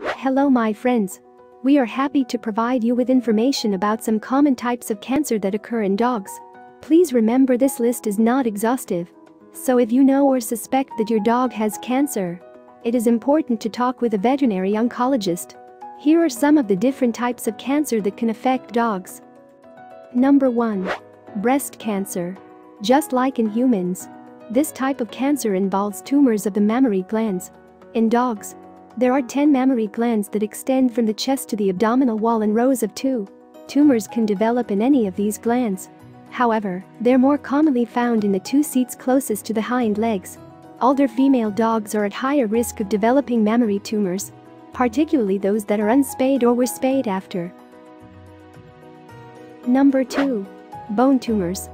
Hello my friends. We are happy to provide you with information about some common types of cancer that occur in dogs. Please remember this list is not exhaustive. So if you know or suspect that your dog has cancer, it is important to talk with a veterinary oncologist. Here are some of the different types of cancer that can affect dogs. Number 1. Breast cancer. Just like in humans, this type of cancer involves tumors of the mammary glands. In dogs, there are 10 mammary glands that extend from the chest to the abdominal wall in rows of two. Tumors can develop in any of these glands. However, they're more commonly found in the two teats closest to the hind legs. Older female dogs are at higher risk of developing mammary tumors, particularly those that are unspayed or were spayed after. Number 2. Bone tumors.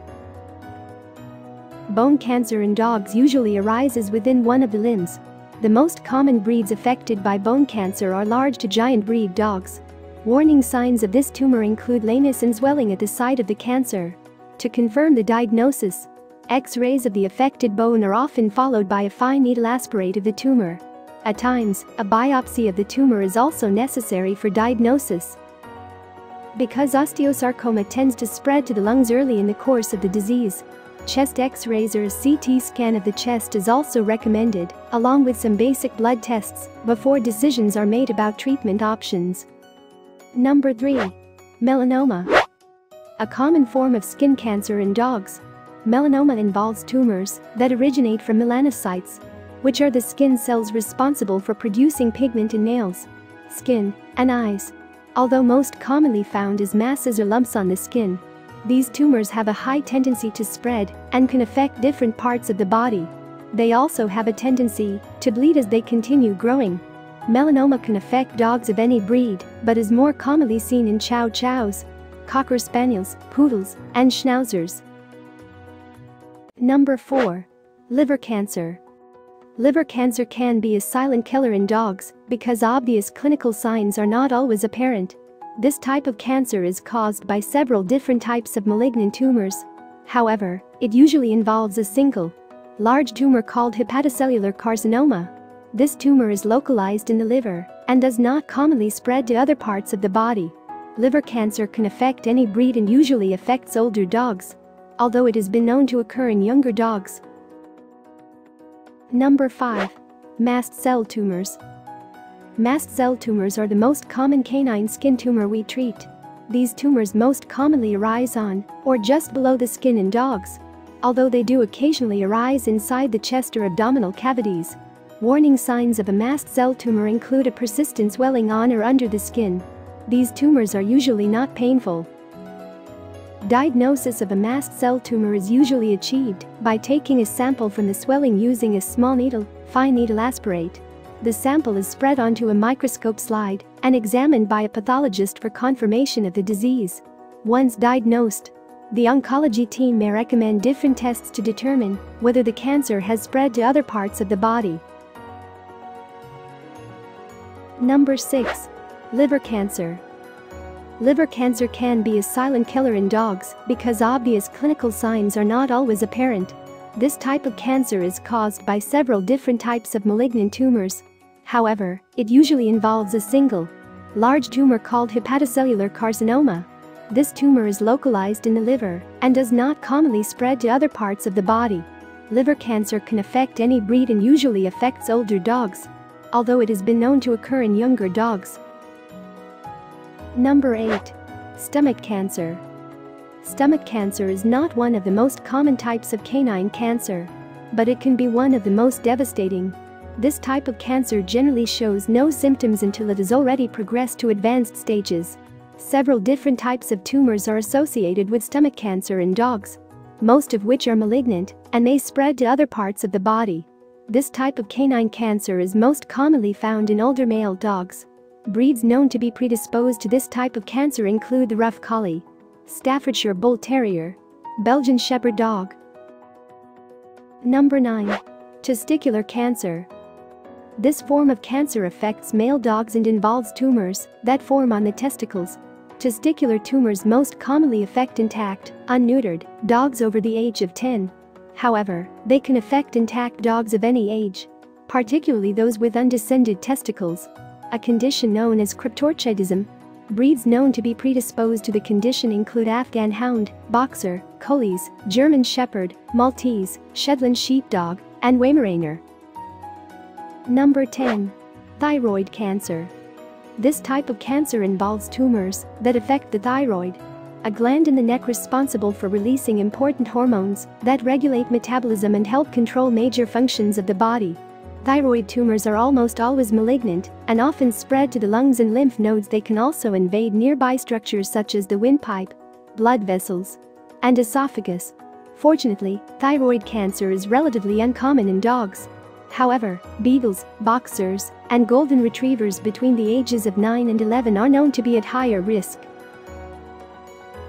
Bone cancer in dogs usually arises within one of the limbs, the most common breeds affected by bone cancer are large to giant breed dogs. Warning signs of this tumor include lameness and swelling at the site of the cancer. To confirm the diagnosis, X-rays of the affected bone are often followed by a fine needle aspirate of the tumor. At times, a biopsy of the tumor is also necessary for diagnosis. Because osteosarcoma tends to spread to the lungs early in the course of the disease, Chest X-rays or a CT scan of the chest is also recommended, along with some basic blood tests, before decisions are made about treatment options. Number 3. Melanoma. A common form of skin cancer in dogs. Melanoma involves tumors that originate from melanocytes, which are the skin cells responsible for producing pigment in nails, skin, and eyes. Although most commonly found as masses or lumps on the skin, these tumors have a high tendency to spread and can affect different parts of the body. They also have a tendency to bleed as they continue growing. Melanoma can affect dogs of any breed, but is more commonly seen in chow chows, cocker spaniels, poodles, and schnauzers. Number 4. Liver cancer. Liver cancer can be a silent killer in dogs because obvious clinical signs are not always apparent. This type of cancer is caused by several different types of malignant tumors. However, it usually involves a single, large tumor called hepatocellular carcinoma. This tumor is localized in the liver and does not commonly spread to other parts of the body. Liver cancer can affect any breed and usually affects older dogs, although it has been known to occur in younger dogs. Number 5. Mast cell tumors. Mast cell tumors are the most common canine skin tumor we treat. These tumors most commonly arise on or just below the skin in dogs, although they do occasionally arise inside the chest or abdominal cavities. Warning signs of a mast cell tumor include a persistent swelling on or under the skin. These tumors are usually not painful. Diagnosis of a mast cell tumor is usually achieved by taking a sample from the swelling using a small needle, fine needle aspirate. The sample is spread onto a microscope slide and examined by a pathologist for confirmation of the disease. Once diagnosed, the oncology team may recommend different tests to determine whether the cancer has spread to other parts of the body. Number 6. Liver cancer. Liver cancer can be a silent killer in dogs because obvious clinical signs are not always apparent. This type of cancer is caused by several different types of malignant tumors, However, it usually involves a single, large tumor called hepatocellular carcinoma. This tumor is localized in the liver and does not commonly spread to other parts of the body. Liver cancer can affect any breed and usually affects older dogs, although it has been known to occur in younger dogs. Number 8. Stomach cancer. Stomach cancer is not one of the most common types of canine cancer, but it can be one of the most devastating this type of cancer generally shows no symptoms until it has already progressed to advanced stages. Several different types of tumors are associated with stomach cancer in dogs, most of which are malignant and may spread to other parts of the body. This type of canine cancer is most commonly found in older male dogs. Breeds known to be predisposed to this type of cancer include the Rough Collie, Staffordshire Bull Terrier, Belgian Shepherd Dog. Number 9. Testicular cancer. This form of cancer affects male dogs and involves tumors that form on the testicles. Testicular tumors most commonly affect intact, unneutered, dogs over the age of 10. However, they can affect intact dogs of any age, particularly those with undescended testicles. a condition known as cryptorchidism. Breeds known to be predisposed to the condition include Afghan Hound, Boxer, Collies, German Shepherd, Maltese, Shetland Sheepdog, and Weimaraner. Number 10. Thyroid cancer. This type of cancer involves tumors that affect the thyroid, a gland in the neck responsible for releasing important hormones that regulate metabolism and help control major functions of the body. Thyroid tumors are almost always malignant and often spread to the lungs and lymph nodes. They can also invade nearby structures such as the windpipe, blood vessels, and esophagus. Fortunately, thyroid cancer is relatively uncommon in dogs. However, beagles, boxers, and golden retrievers between the ages of 9 and 11 are known to be at higher risk.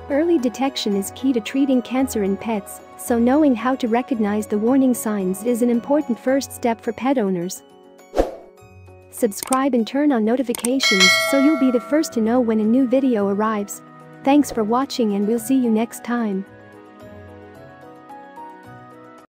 Early detection is key to treating cancer in pets, so knowing how to recognize the warning signs is an important first step for pet owners. Subscribe and turn on notifications so you'll be the first to know when a new video arrives. Thanks for watching and we'll see you next time.